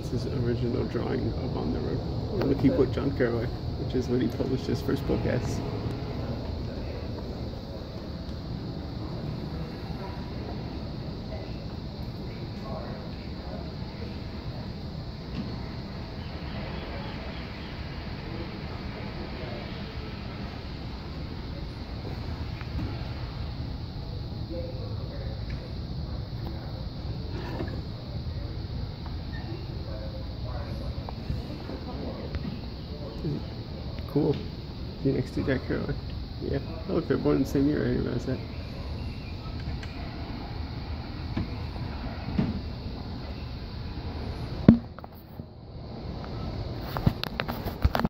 that's his original drawing of On the Road. And look, he put John Kerouac, which is what he published his first book as. Cool. You next to Kerouac. Yeah. Oh, look, they're born in the same year. I didn't realize that.